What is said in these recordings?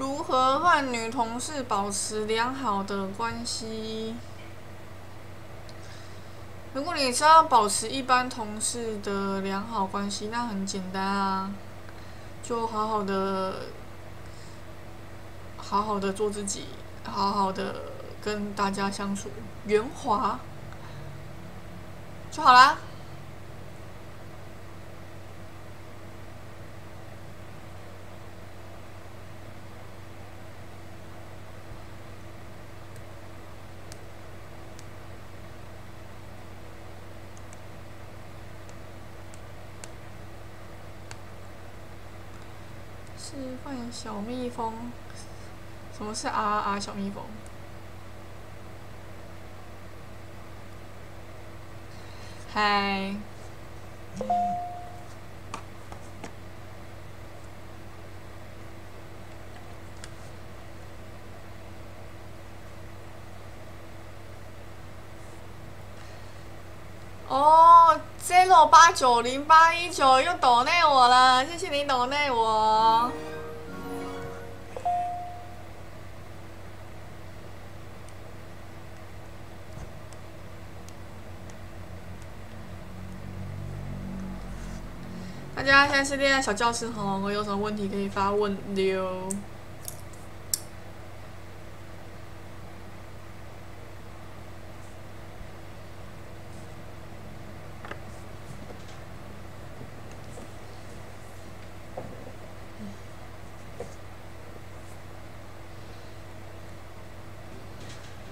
如何和女同事保持良好的关系？如果你是要保持一般同事的良好关系，那很简单啊，就好好的、好好的做自己，好好的跟大家相处，圆滑就好啦。示范小蜜蜂，什么是啊啊啊小蜜蜂？嗨，哦，zero 八九零八一九又抖内我了，谢谢你抖内我。大家现在是恋爱小教室哈，我有什么问题可以发问溜。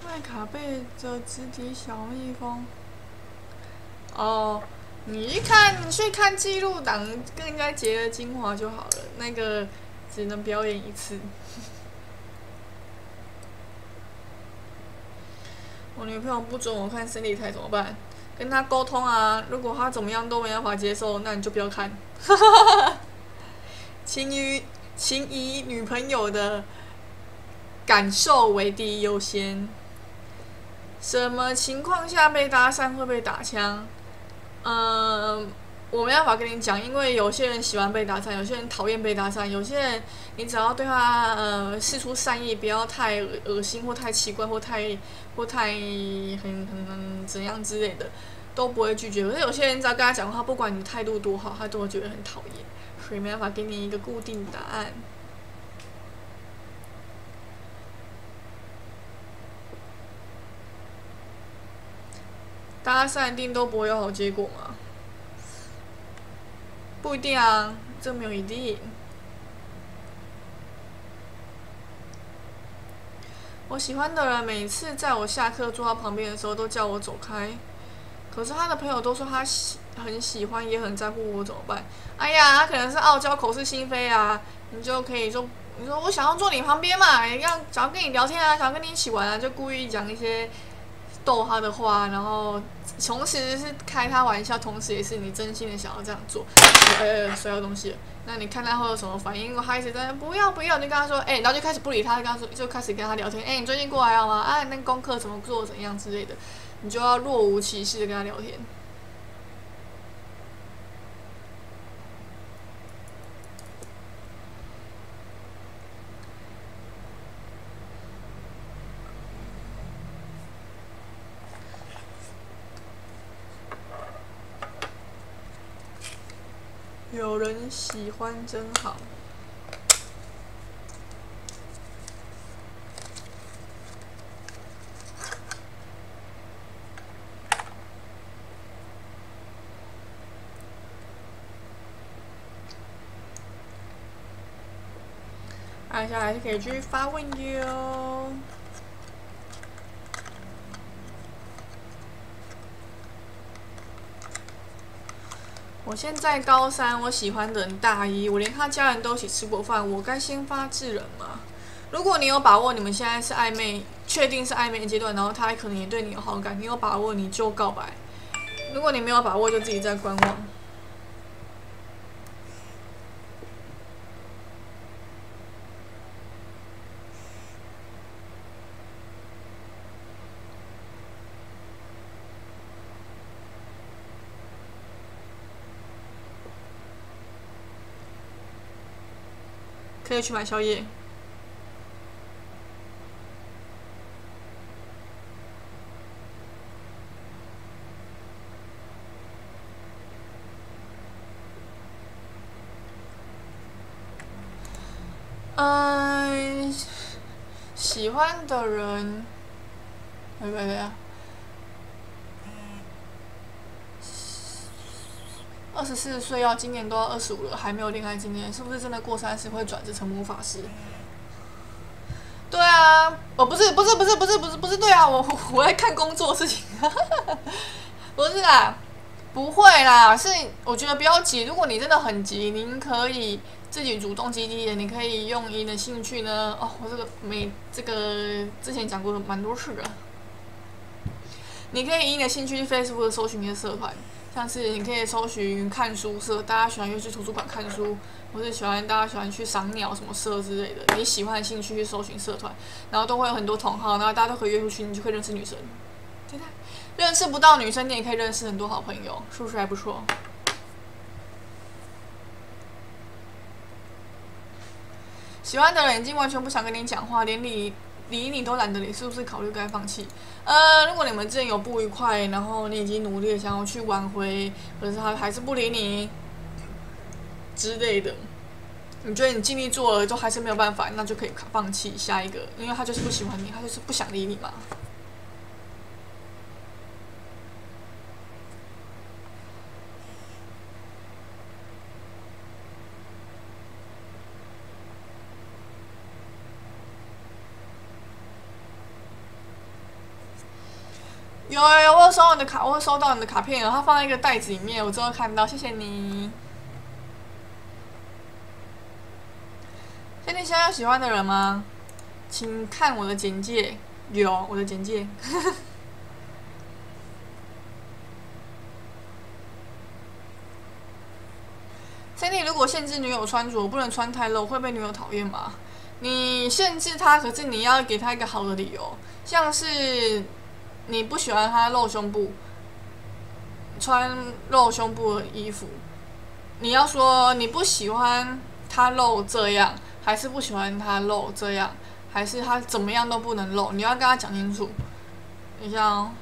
麦卡贝的直体小蜜蜂。哦，你一看，你去看记录档，跟人家截了精华就好了。那个只能表演一次。我女朋友不准我看生理台怎么办？跟她沟通啊，如果她怎么样都没办法接受，那你就不要看。请以请以女朋友的感受为第一优先。什么情况下被搭讪会被打枪？嗯，我没办法跟你讲，因为有些人喜欢被搭讪，有些人讨厌被搭讪，有些人你只要对他呃示出善意，不要太恶心或太奇怪或太或太很很很怎样之类的，都不会拒绝。可是有些人只要跟他讲话，不管你态度多好，他都会觉得很讨厌，所以没办法给你一个固定答案。搭讪一定都不会有好结果吗？不一定啊，这没有一定。我喜欢的人每次在我下课坐他旁边的时候都叫我走开，可是他的朋友都说他喜很喜欢也很在乎我，怎么办？哎呀，他可能是傲娇口是心非啊，你就可以说，你说我想要坐你旁边嘛，要想要跟你聊天啊，想要跟你一起玩啊，就故意讲一些逗他的话，然后同时是开他玩笑，同时也是你真心的想要这样做。呃，所有东西，那你看他会有什么反应？如果他一直在不要不要，你跟他说，哎、然后就开始不理他，跟他说，就开始跟他聊天，哎、你最近过来了吗？啊，那功课怎么做，怎样之类的，你就要若无其事的跟他聊天。有人喜欢真好。大家还是可以继续发问哟。我现在高三，我喜欢的人大一，我连他家人都一起吃过饭，我该先发制人吗？如果你有把握，你们现在是暧昧，确定是暧昧阶段，然后他可能也对你有好感，你有把握你就告白；如果你没有把握，就自己在观望。他要去买宵夜。嗯喜欢的人拜不了呀二十四岁要今年都要二十五了，还没有恋爱经验，是不是真的过三十会转职成魔法师？对啊，我不是不是不是不是不是不是对啊，我我在看工作事情，不是啦，不会啦，是我觉得不要急，如果你真的很急，您可以自己主动积极的，你可以用你的兴趣呢，哦，我这个没这个之前讲过蛮多次的，你可以以你的兴趣去 Facebook 搜寻一些社团，像是你可以搜寻看书社，大家喜欢约去图书馆看书。或是喜欢大家喜欢去赏鸟什么社之类的，你喜欢的兴趣去搜寻社团，然后都会有很多同好，然后大家都可以约出去，你就可以认识女生。对的，认识不到女生，你也可以认识很多好朋友，是不是还不错？喜欢的人已经完全不想跟你讲话，连你理你都懒得理，是不是考虑该放弃？呃，如果你们之间有不愉快，然后你已经努力想要去挽回，可是他还是不理你。之类的，你觉得你尽力做了，都还是没有办法，那就可以放弃下一个，因为他就是不喜欢你，他就是不想理你嘛。有有有，收到你的卡，我收到你的卡片了，它放在一个袋子里面，我之后看到，谢谢你。那你现在有喜欢的人吗？请看我的简介，有我的简介。Cindy，如果限制女友穿着不能穿太露，会被女友讨厌吗？你限制她，可是你要给她一个好的理由，像是你不喜欢他露胸部，穿露胸部的衣服，你要说你不喜欢他露这样。还是不喜欢他露这样，还是他怎么样都不能露？你要跟他讲清楚。你像，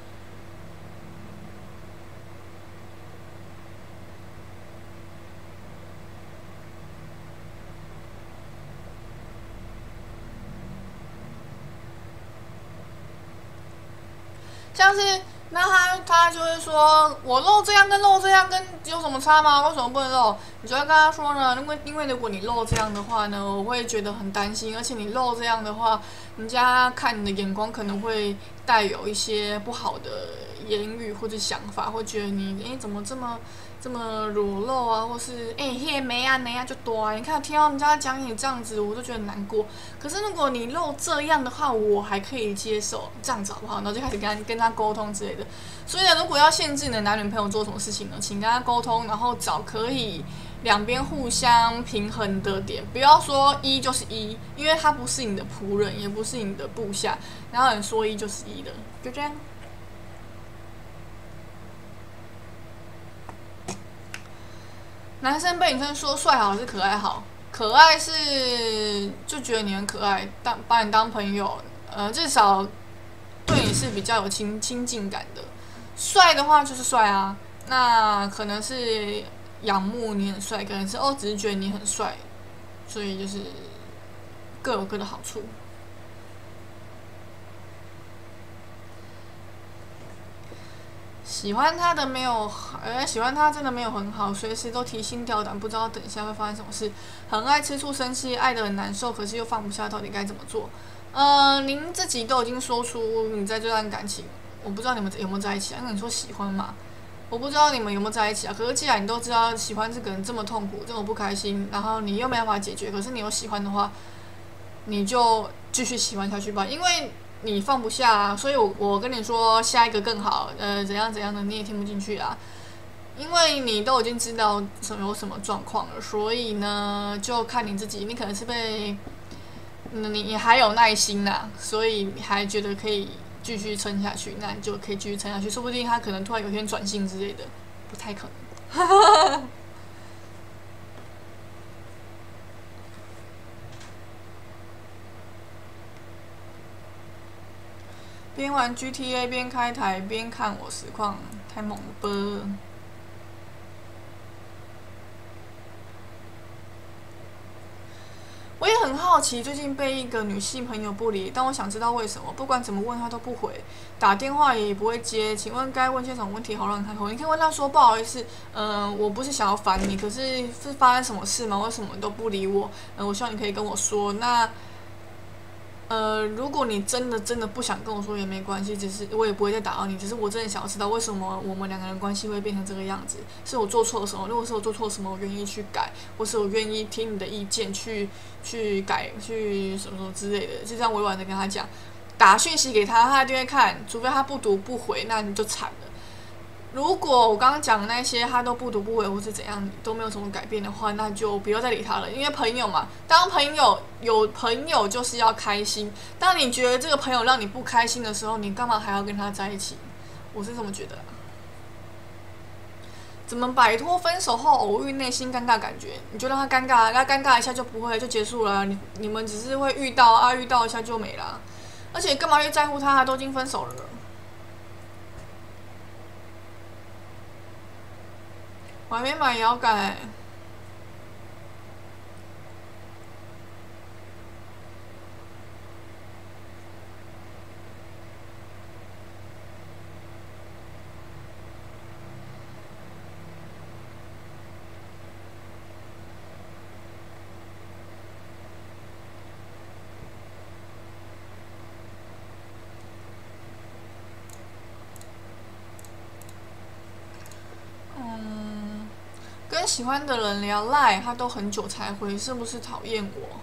但是。那他他就会说，我露这样跟露这样跟有什么差吗？为什么不能露？你就要跟他说呢，因为因为如果你露这样的话呢，我会觉得很担心，而且你露这样的话，人家看你的眼光可能会带有一些不好的言语或者想法，会觉得你诶怎么这么。这么裸露啊，或是哎嘿没啊没啊就多啊！你看听到人家讲你这样子，我都觉得难过。可是如果你露这样的话，我还可以接受，这样子好不好？然后就开始跟他跟他沟通之类的。所以呢，如果要限制你的男女朋友做什么事情呢，请跟他沟通，然后找可以两边互相平衡的点，不要说一就是一，因为他不是你的仆人，也不是你的部下，然后你说一就是一的，就这样。男生被女生说帅好还是可爱好？可爱是就觉得你很可爱，当把你当朋友，呃，至少对你是比较有亲亲近感的。帅的话就是帅啊，那可能是仰慕你很帅，可能是哦只是觉得你很帅，所以就是各有各的好处。喜欢他的没有，呃，喜欢他真的没有很好，随时都提心吊胆，不知道等一下会发生什么事。很爱吃醋、生气，爱的很难受，可是又放不下，到底该怎么做？嗯，您自己都已经说出你在这段感情，我不知道你们有没有在一起啊？那你说喜欢嘛，我不知道你们有没有在一起啊。可是既然你都知道喜欢这个人这么痛苦、这么不开心，然后你又没办法解决，可是你又喜欢的话，你就继续喜欢下去吧，因为。你放不下，所以我我跟你说下一个更好，呃，怎样怎样的你也听不进去啊，因为你都已经知道什么有什么状况了，所以呢，就看你自己，你可能是被，你你还有耐心呐，所以你还觉得可以继续撑下去，那你就可以继续撑下去，说不定他可能突然有一天转性之类的，不太可能。边玩 GTA 边开台边看我实况，太猛了吧！我也很好奇，最近被一个女性朋友不理，但我想知道为什么。不管怎么问她都不回，打电话也不会接。请问该问些什么问题好让她回？你可以问她说：“不好意思，嗯，我不是想要烦你，可是是发生什么事吗？为什么都不理我？嗯，我希望你可以跟我说。那。”呃，如果你真的真的不想跟我说也没关系，只是我也不会再打扰你。只是我真的想要知道为什么我们两个人关系会变成这个样子，是我做错了什么？如果是我做错什么，我愿意去改，或是我愿意听你的意见去去改，去什么什么之类的，就这样委婉的跟他讲，打讯息给他，他就会看，除非他不读不回，那你就惨了。如果我刚刚讲的那些他都不读不回或是怎样都没有什么改变的话，那就不要再理他了。因为朋友嘛，当朋友有朋友就是要开心。当你觉得这个朋友让你不开心的时候，你干嘛还要跟他在一起？我是这么觉得。怎么摆脱分手后偶遇内心尴尬感觉？你就让他尴尬，让他尴尬一下就不会就结束了。你你们只是会遇到啊，遇到一下就没了。而且干嘛去在乎他？都已经分手了。我还没买摇杆。喜欢的人聊赖，他都很久才回，是不是讨厌我？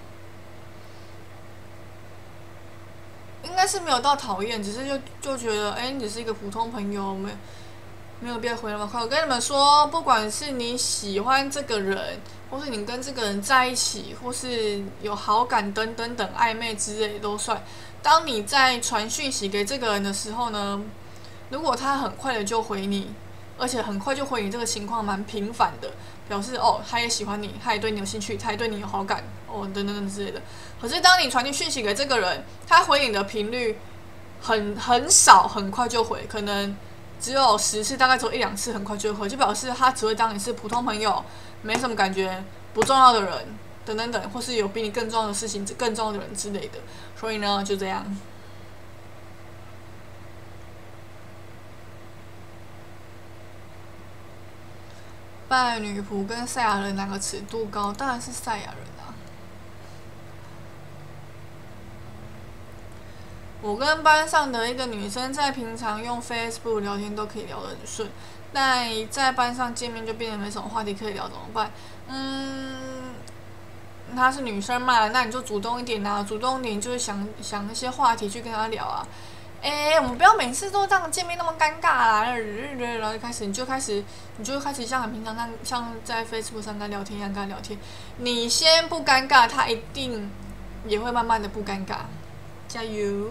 应该是没有到讨厌，只是就就觉得，哎，你只是一个普通朋友，没没有必要回那么快。我跟你们说，不管是你喜欢这个人，或是你跟这个人在一起，或是有好感等等等暧昧之类都算。当你在传讯息给这个人的时候呢，如果他很快的就回你，而且很快就回你，这个情况蛮频繁的。表示哦，他也喜欢你，他也对你有兴趣，他也对你有好感，哦，等等等之类的。可是当你传递讯息给这个人，他回你的频率很很少，很快就回，可能只有十次，大概只有一两次，很快就回，就表示他只会当你是普通朋友，没什么感觉，不重要的人，等等等，或是有比你更重要的事情、更重要的人之类的。所以呢，就这样。拜女仆跟赛亚人哪个尺度高？当然是赛亚人啊！我跟班上的一个女生在平常用 Facebook 聊天都可以聊得很顺，但在班上见面就变得没什么话题可以聊，怎么办？嗯，她是女生嘛，那你就主动一点啊，主动点就是想想一些话题去跟她聊啊。哎，我们不要每次都这样见面那么尴尬啦！然后就开始，你就开始，你就开始像很平常，像像在 Facebook 上跟聊天一样跟他聊天。你先不尴尬，他一定也会慢慢的不尴尬。加油！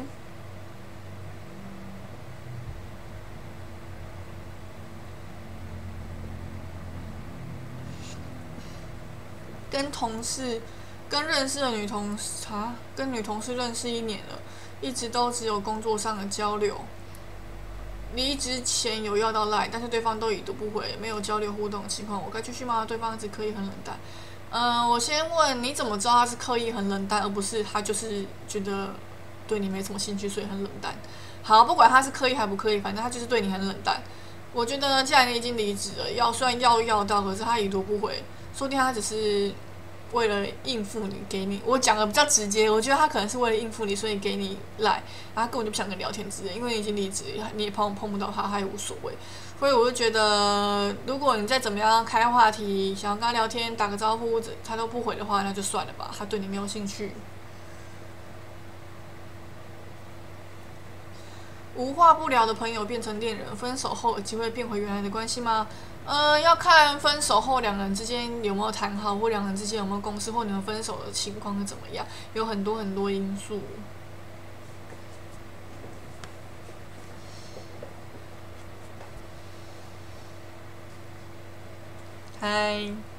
跟同事，跟认识的女同事啊，跟女同事认识一年了。一直都只有工作上的交流，离职前有要到赖，但是对方都已读不回，没有交流互动的情况，我该继续吗？对方一直刻意很冷淡。嗯，我先问你怎么知道他是刻意很冷淡，而不是他就是觉得对你没什么兴趣，所以很冷淡。好，不管他是刻意还不刻意，反正他就是对你很冷淡。我觉得既然你已经离职了，要虽然要要到，可是他已读不回，说不定他只是。为了应付你，给你我讲的比较直接，我觉得他可能是为了应付你，所以给你来，然后根本就不想跟你聊天之类，因为你已经离职，你也碰碰不到他，他也无所谓。所以我就觉得，如果你再怎么样开话题，想要跟他聊天，打个招呼，他都不回的话，那就算了吧，他对你没有兴趣。无话不聊的朋友变成恋人，分手后有机会变回原来的关系吗？呃，要看分手后两人之间有没有谈好，或两人之间有没有共识，或你们分手的情况是怎么样，有很多很多因素。嗨。